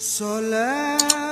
Solar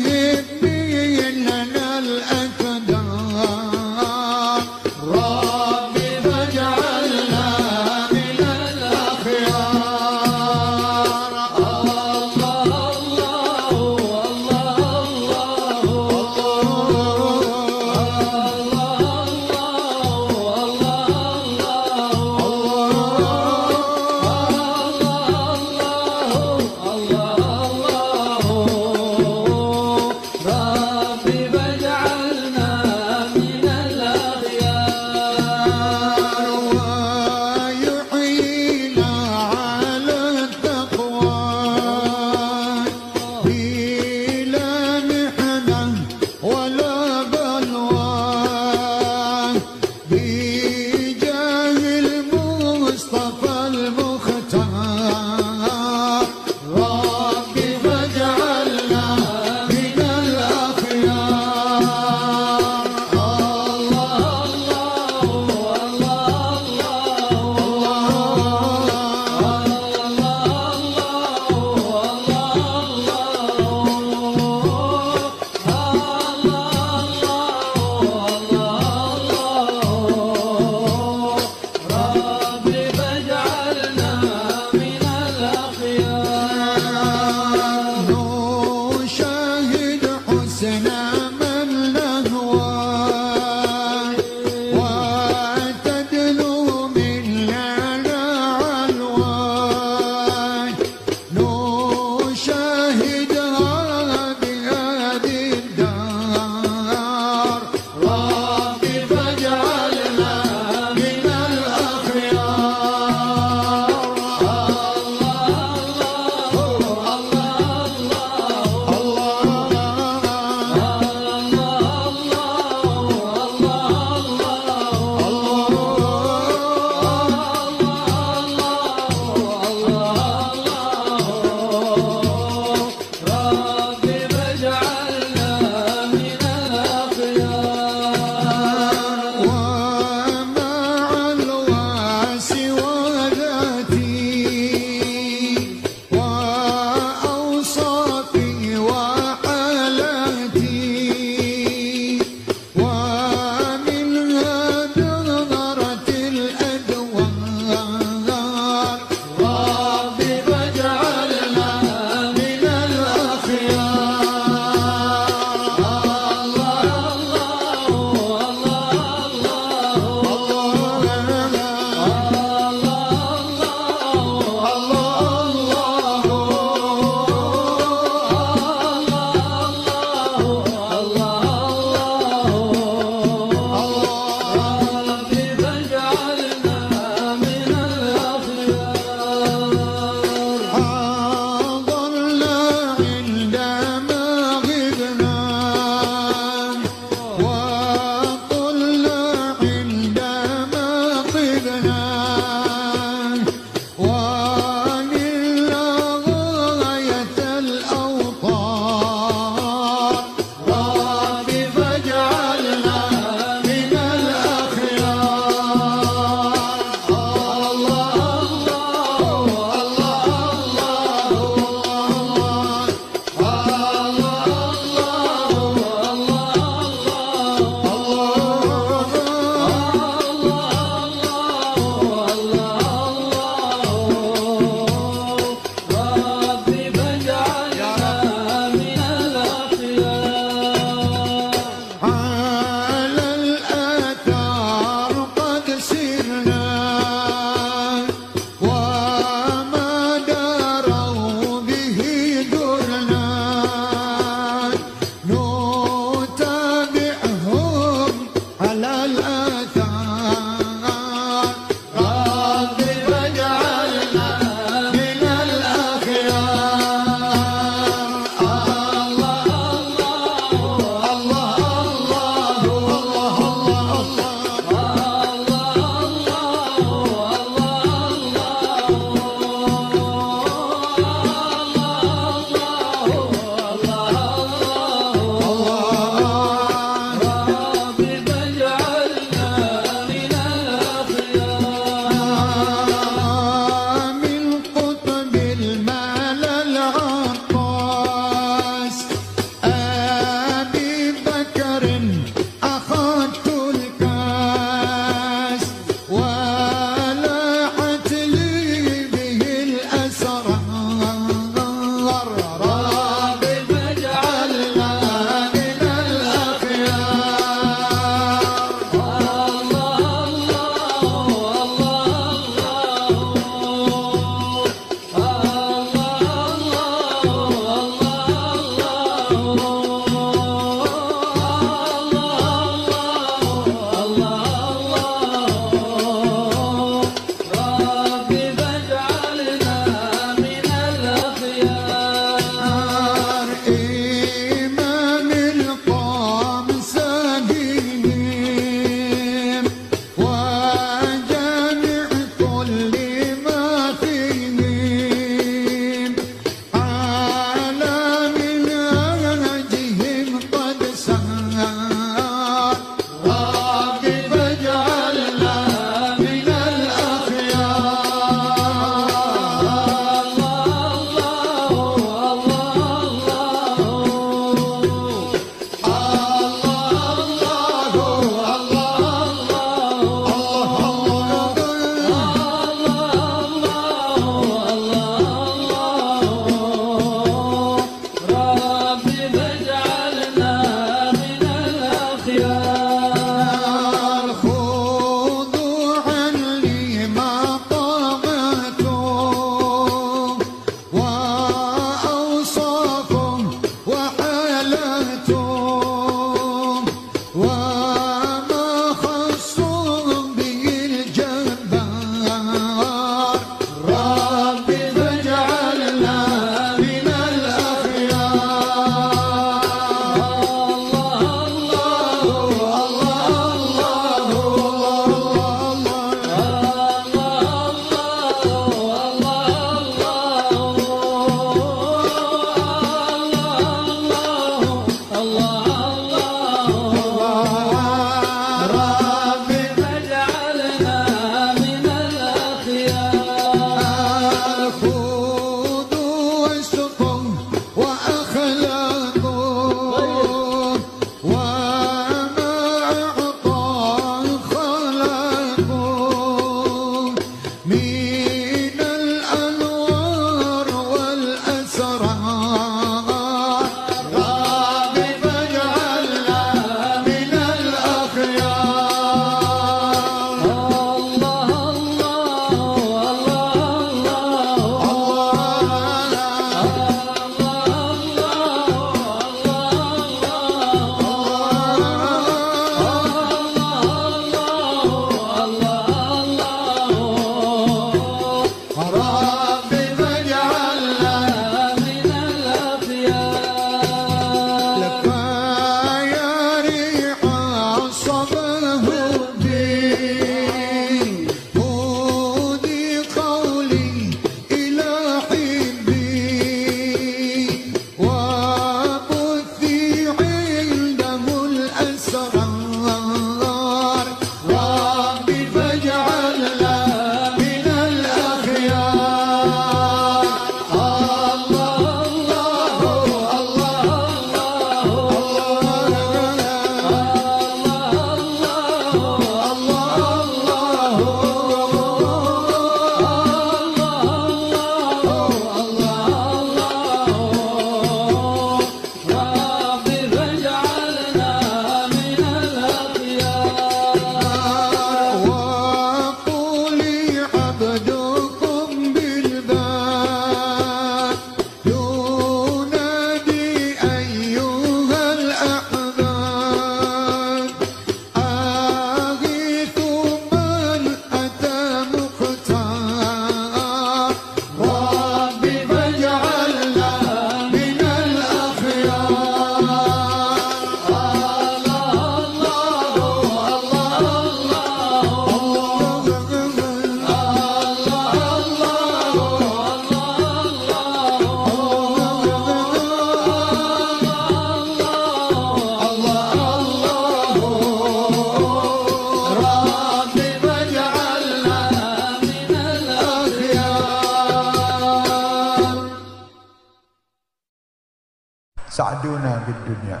سعدونا في الدنيا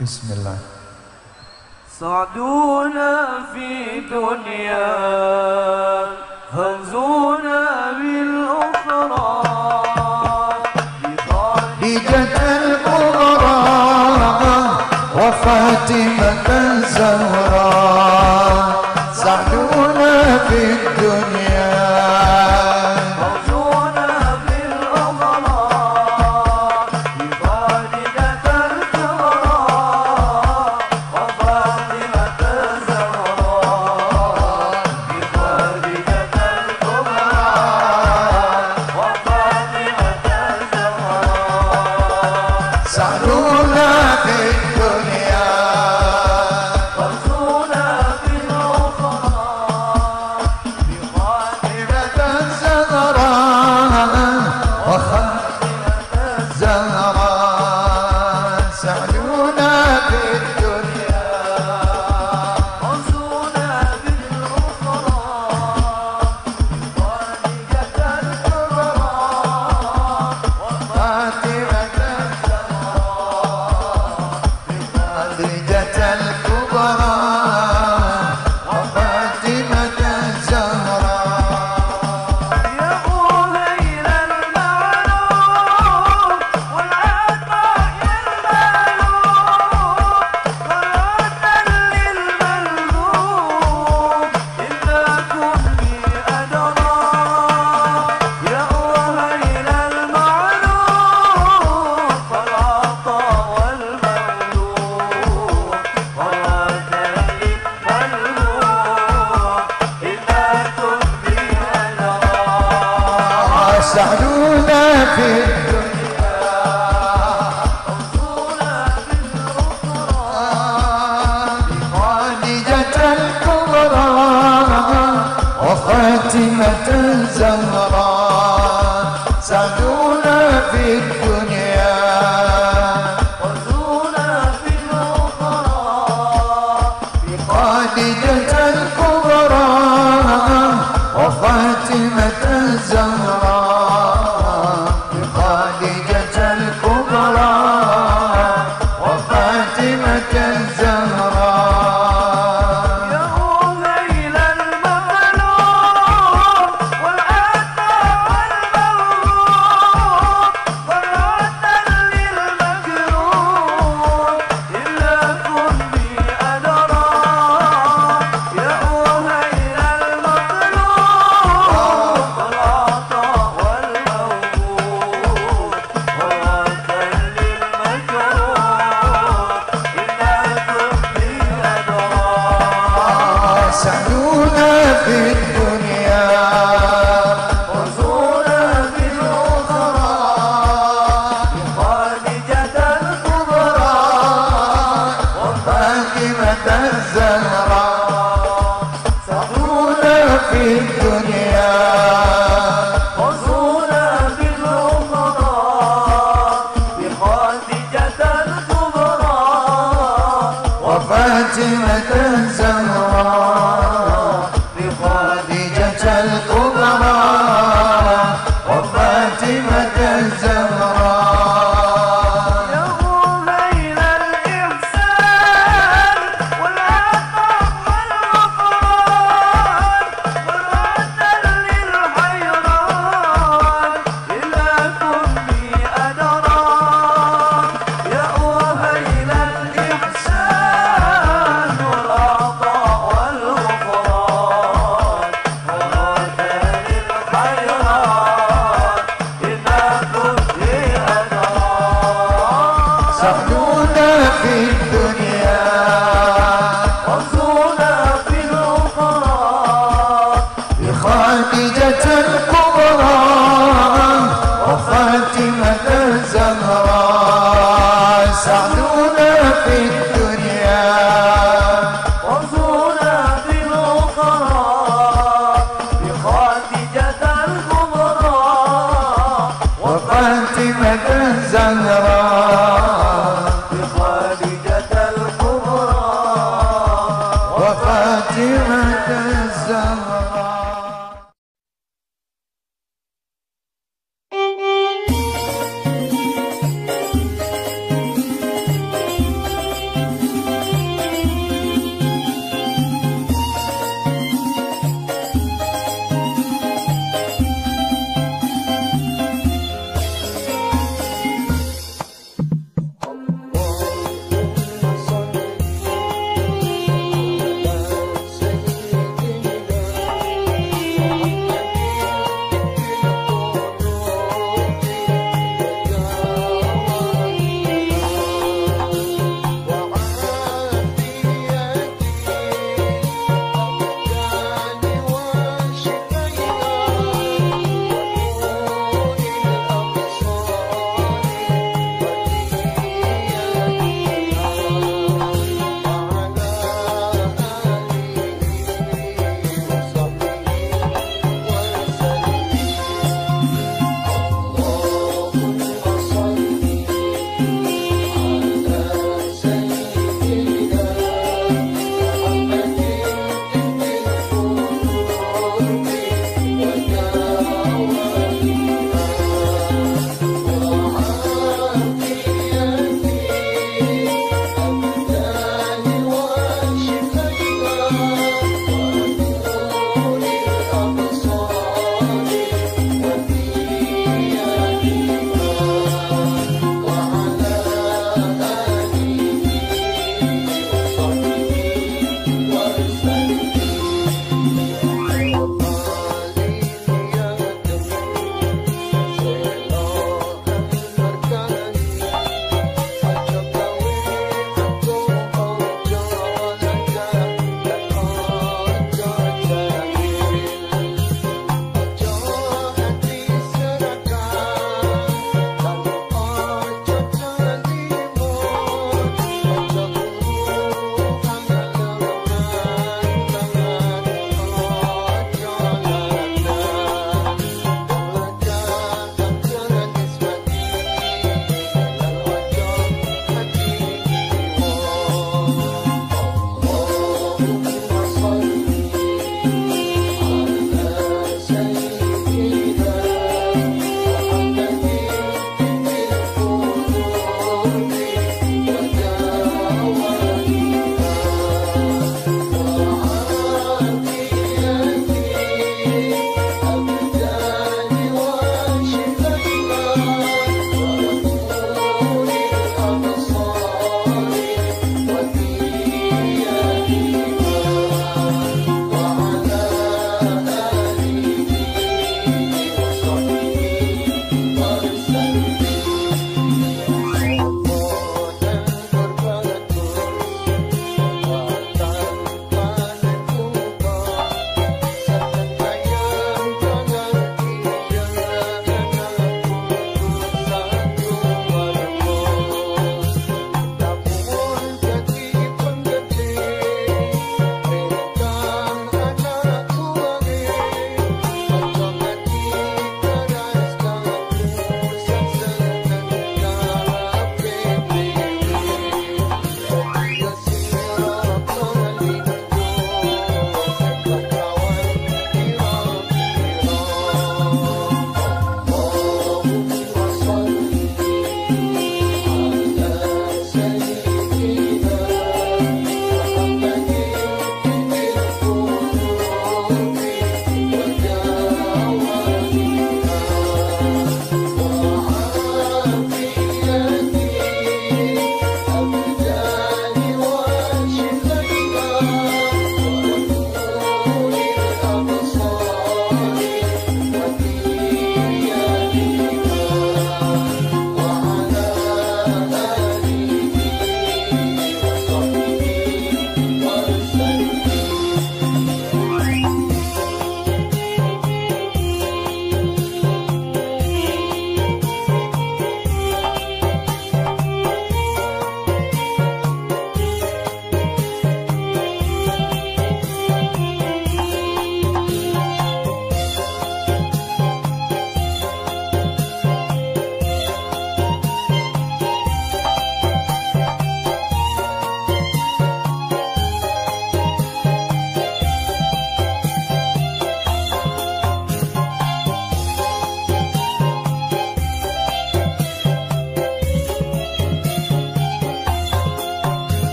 بسم الله. سعدونا في الدنيا هنزونا بالأخرى. بجد القرى وفاتمة الزهراء. سحلونا في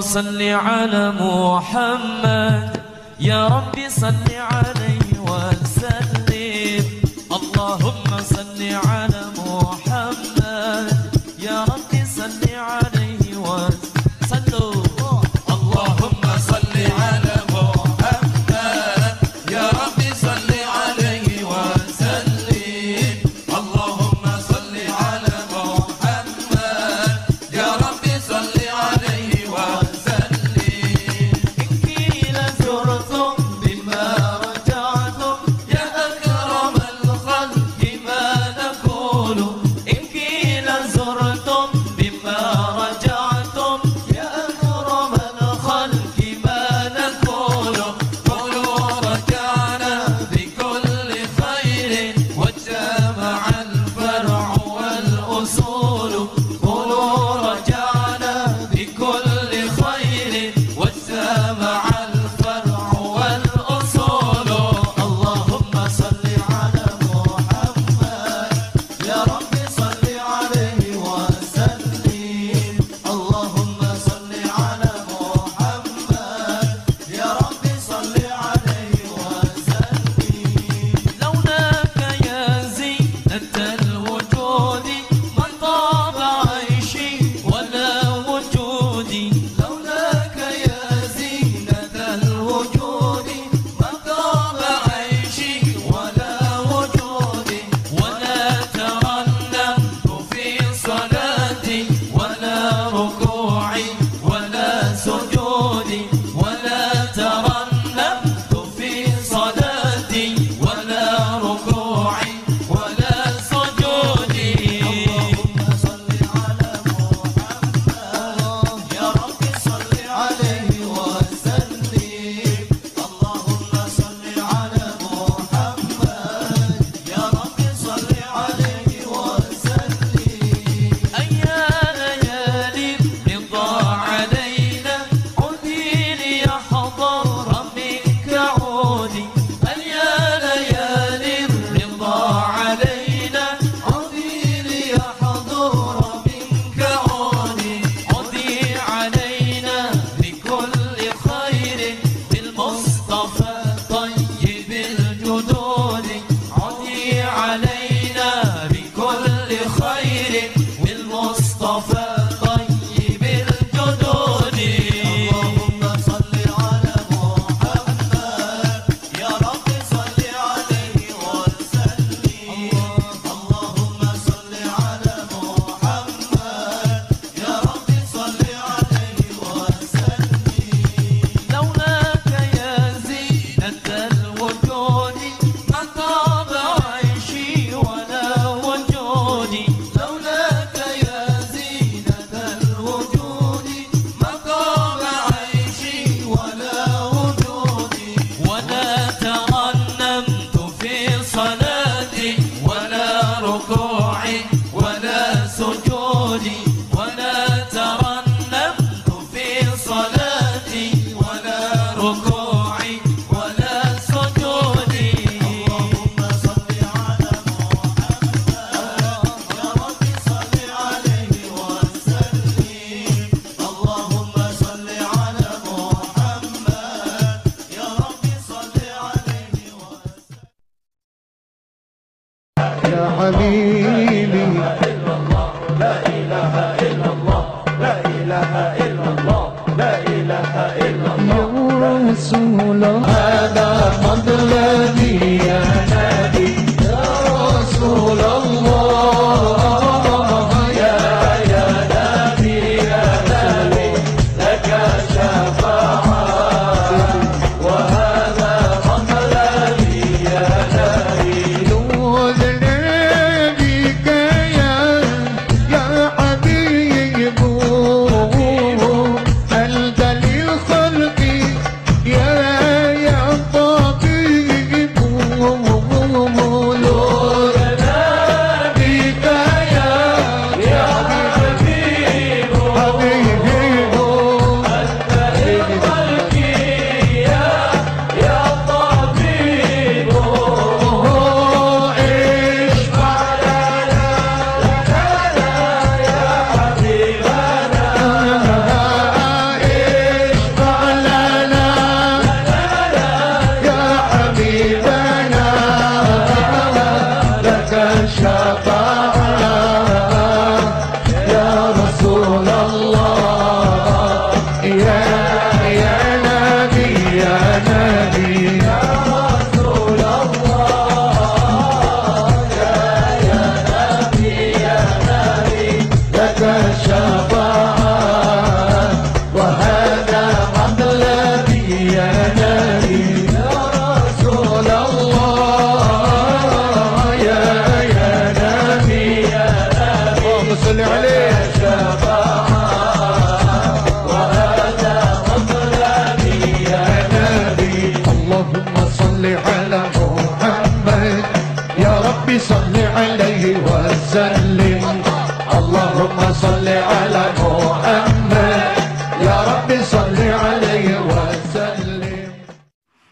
صل على محمد. يا رب صل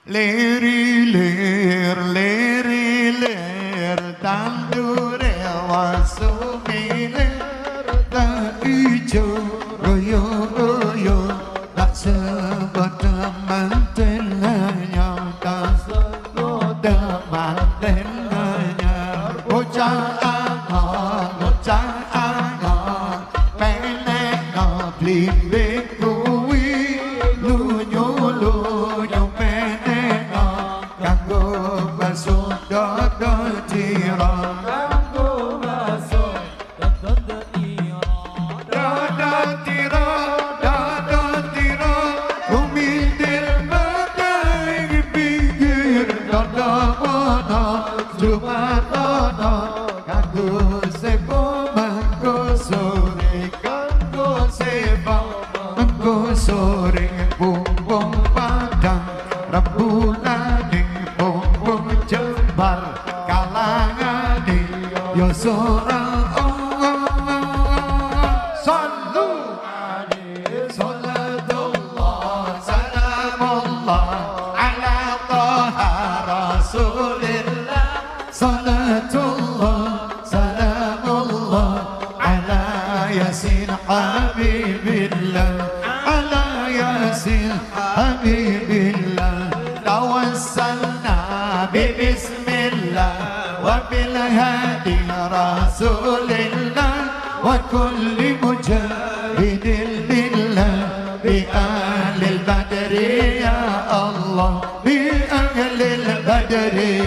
ler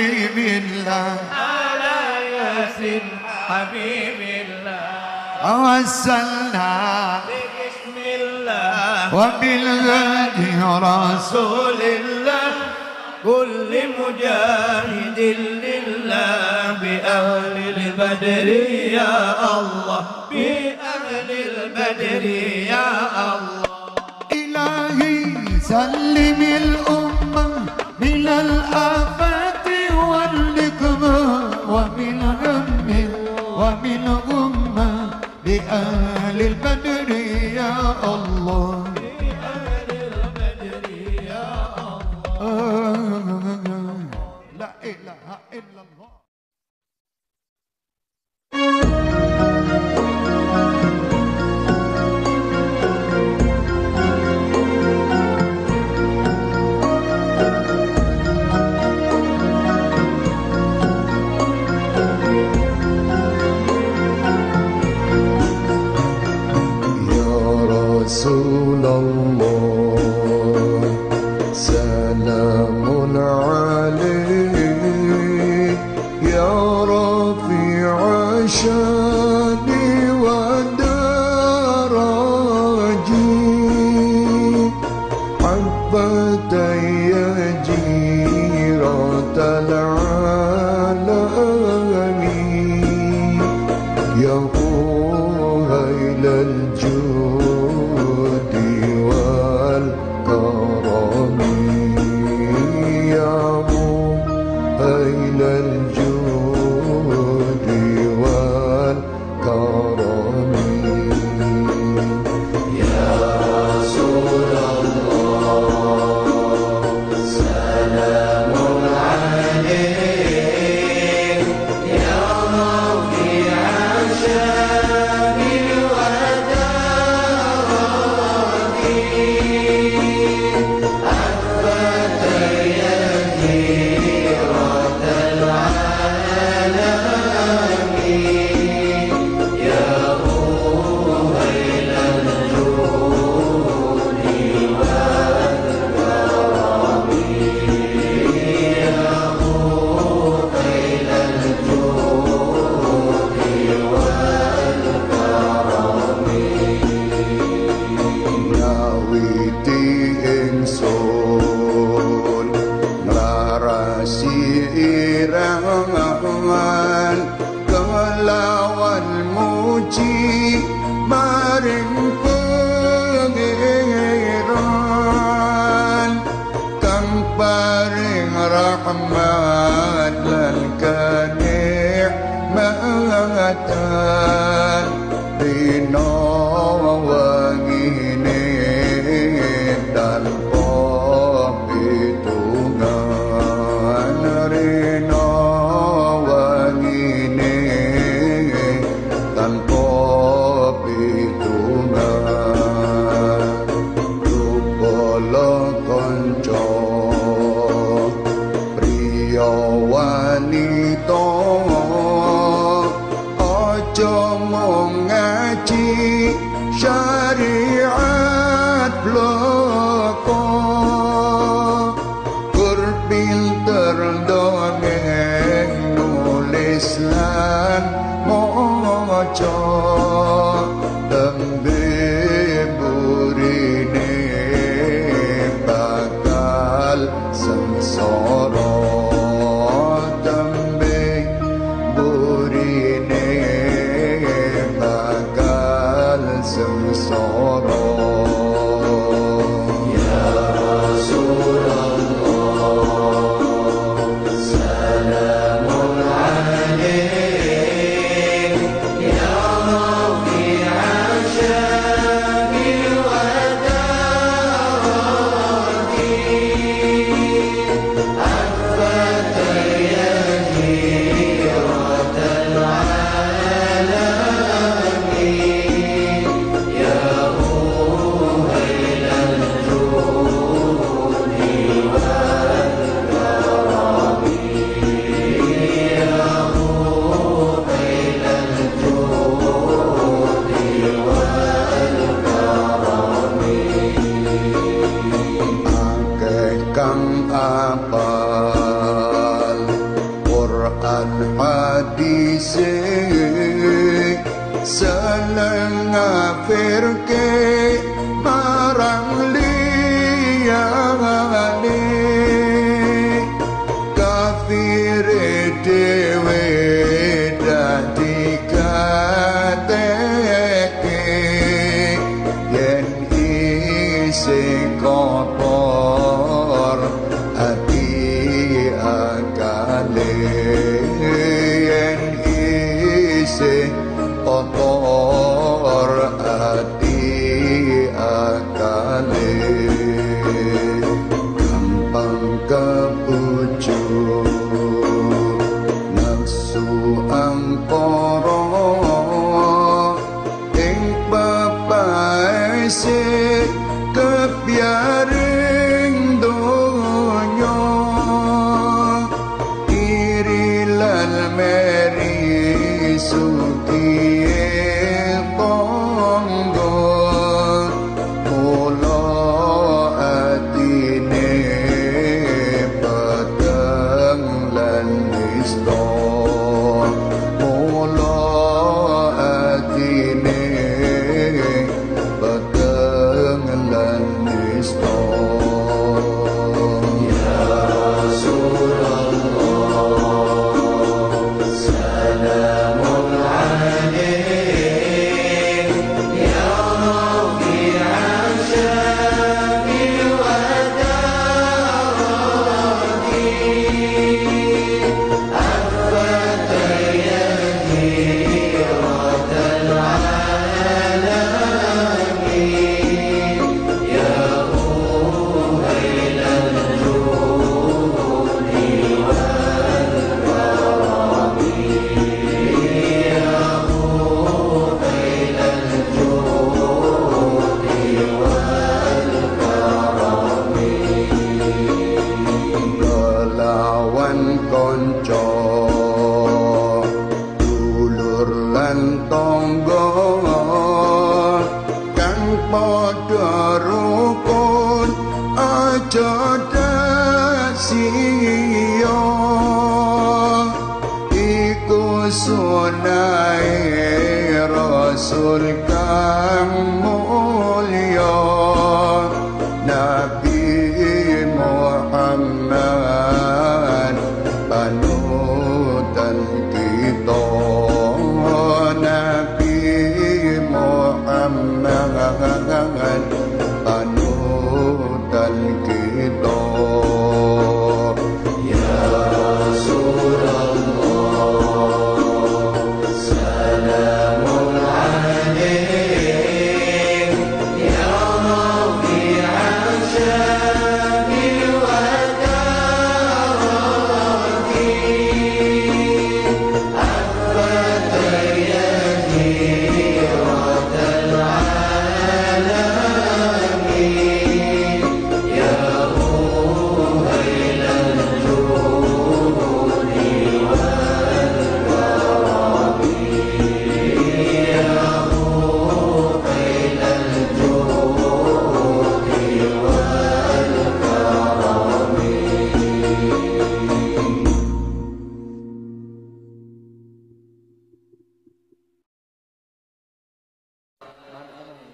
حبيب الله. على حبيب الله. وسلنا بسم الله. وبالهدي رسول الله. كل مجاهد لله بأهل البدر يا الله. بأهل البدر يا الله. إلهي سلم الأمة من الأرض أهل البدر يا الله. Sure. Seneng ngafirke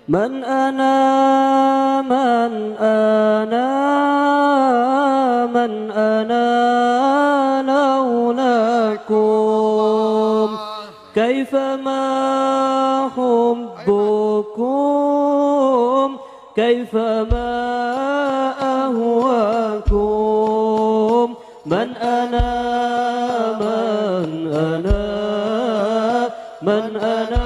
من أنا من أنا من أنا لولاكم. كيفما حبكم كيف ما أهواكم. من أنا من أنا من أنا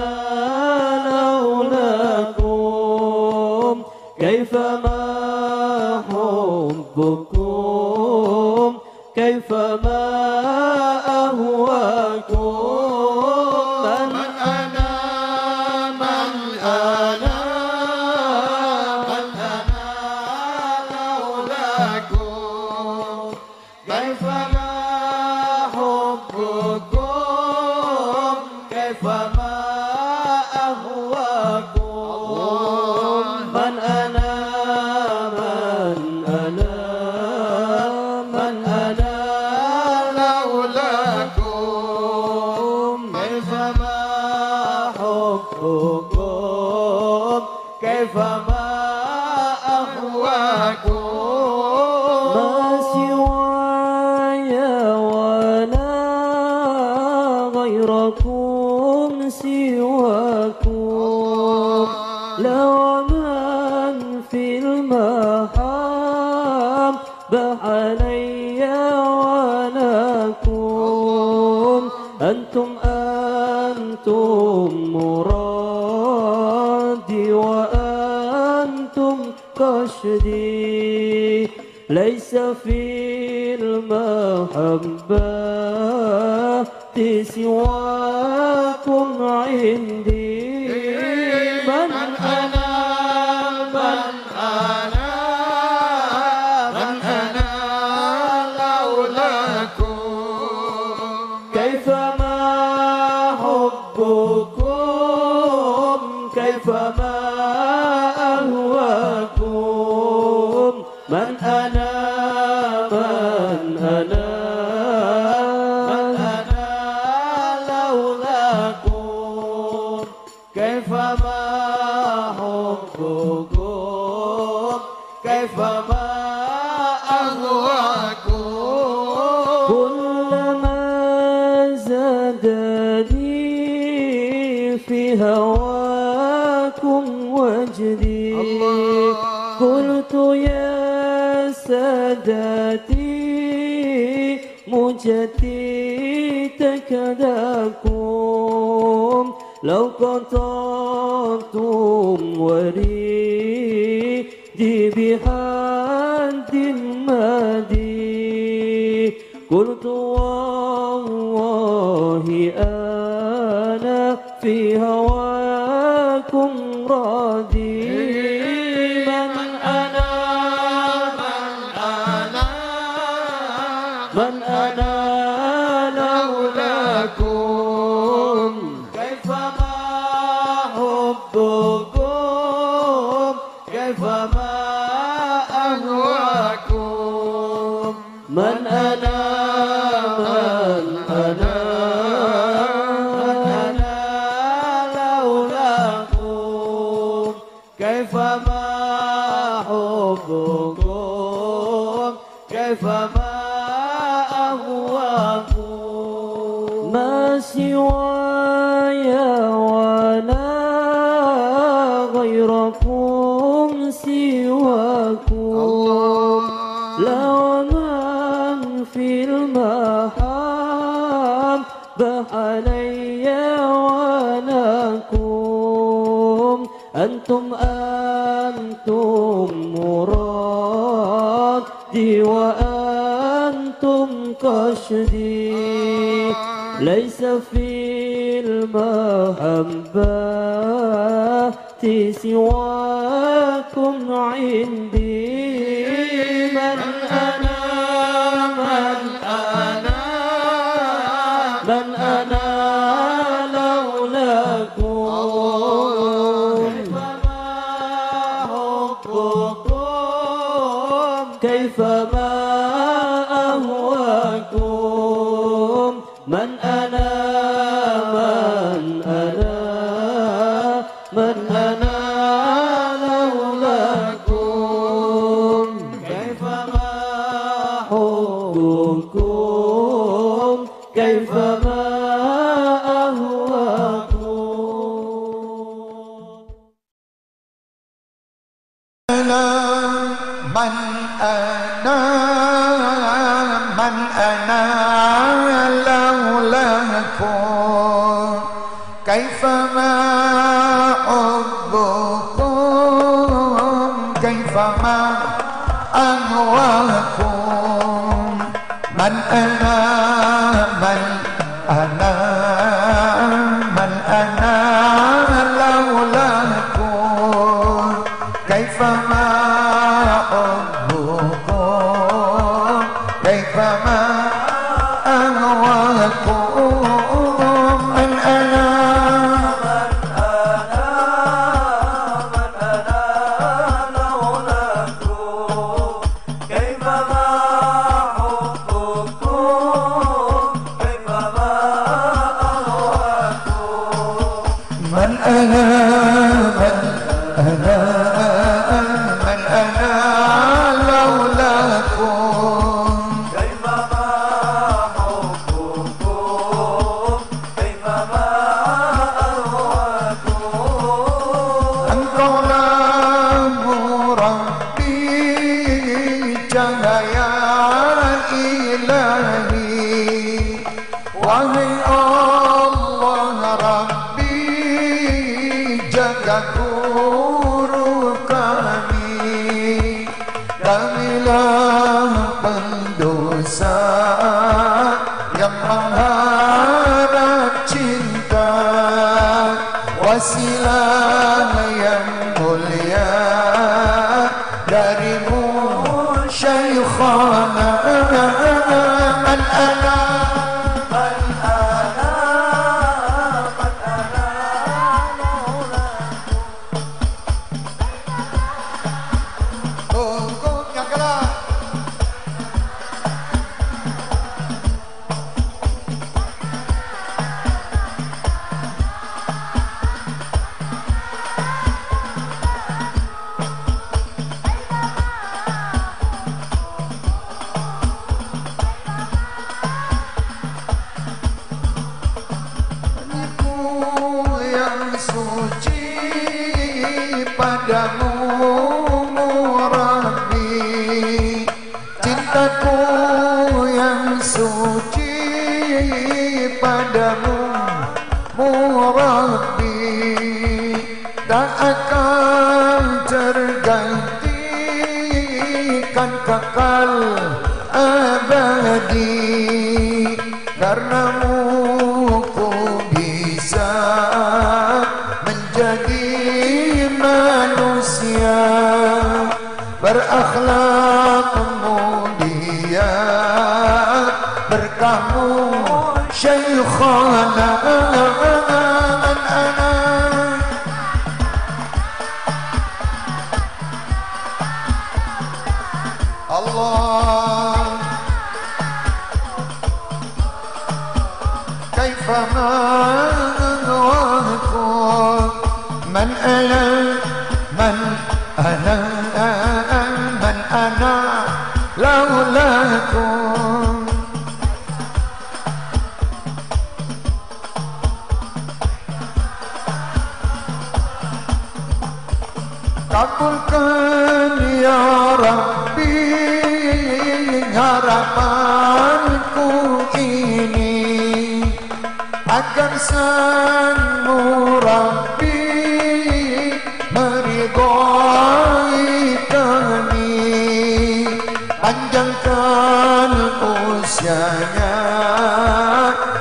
ليس في المحبة سواكم عندي كيفما حبكم؟ كيف ما أهواكم؟ ما سواي ولا غيركم سواكم. الله. لا ومن في المحام علي ولكم. أنتم شديد ليس في المحبة سواكم عندي. أنا من أنا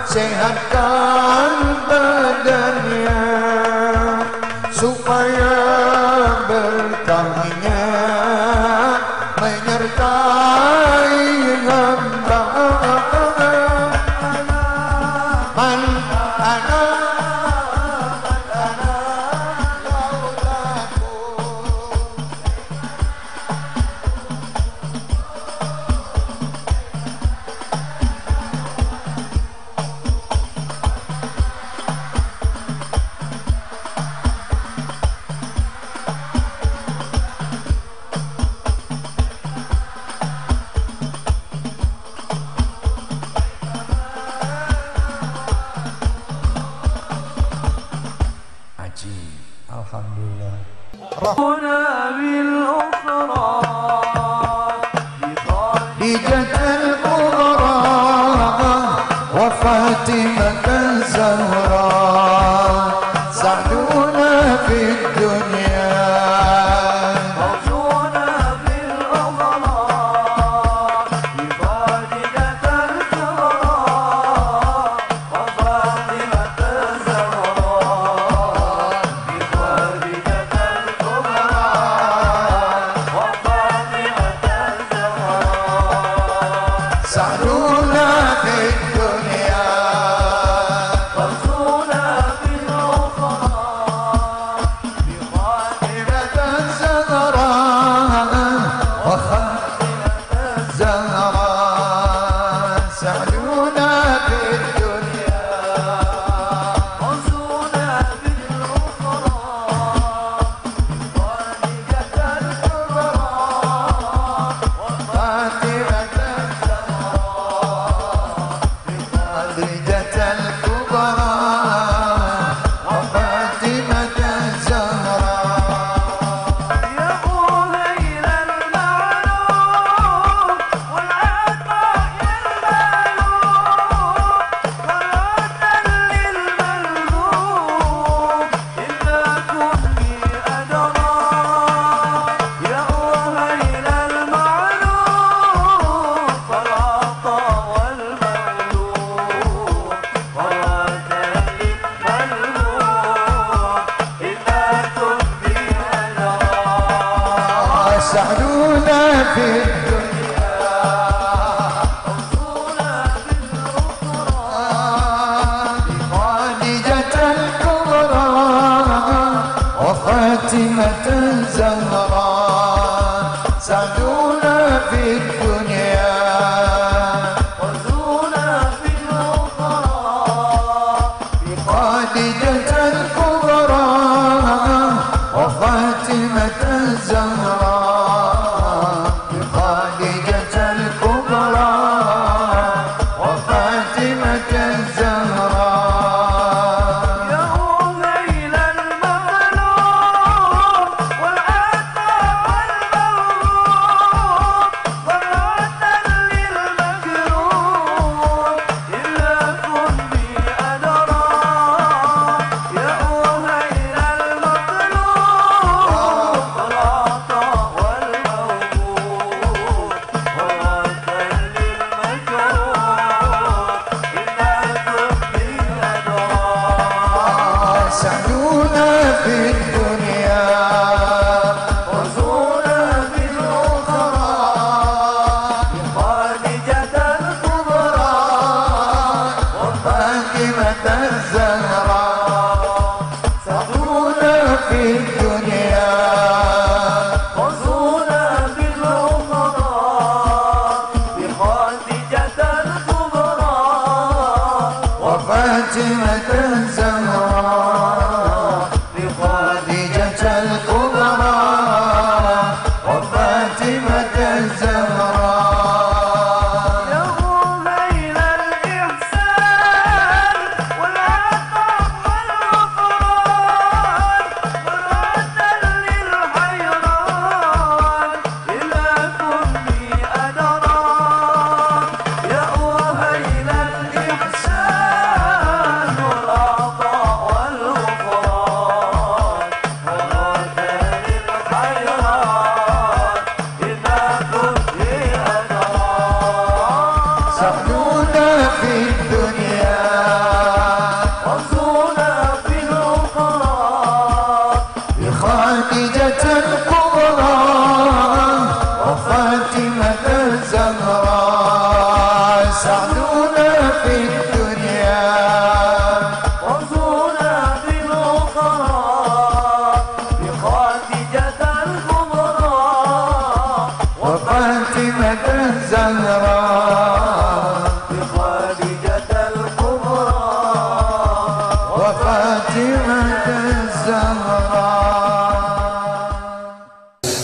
sehatkan badannya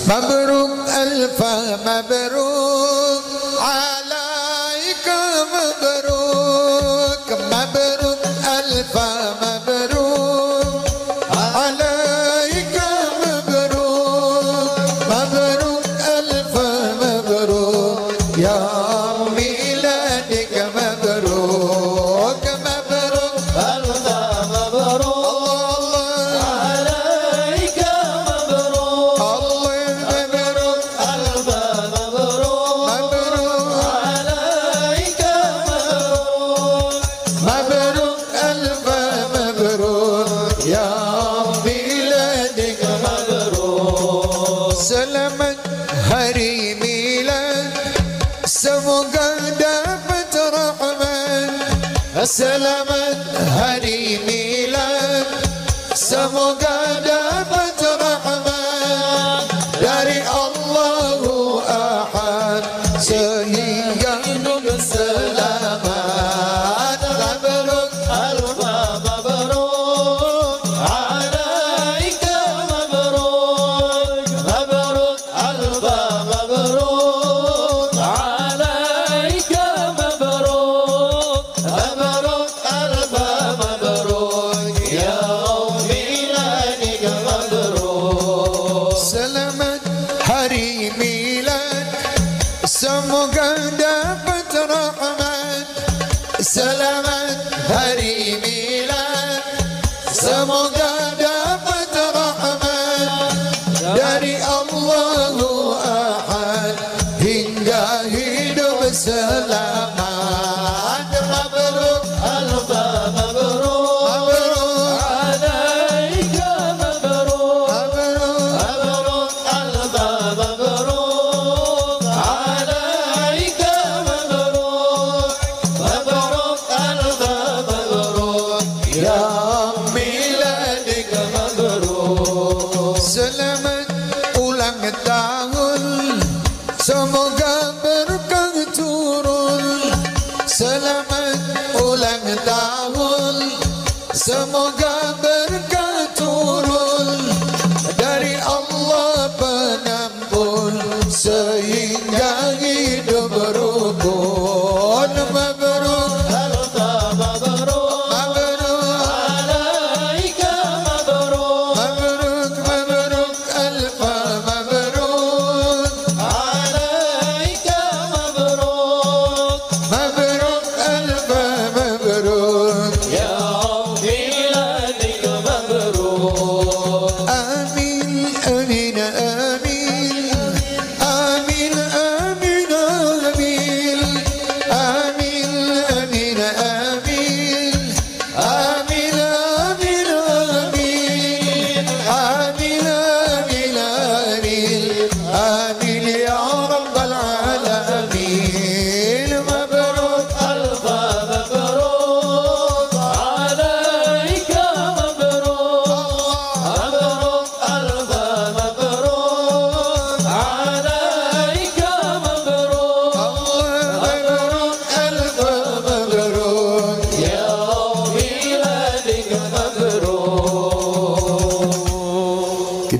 مبروك ألف مبروك.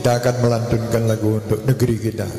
Kita akan melantunkan lagu untuk negeri kita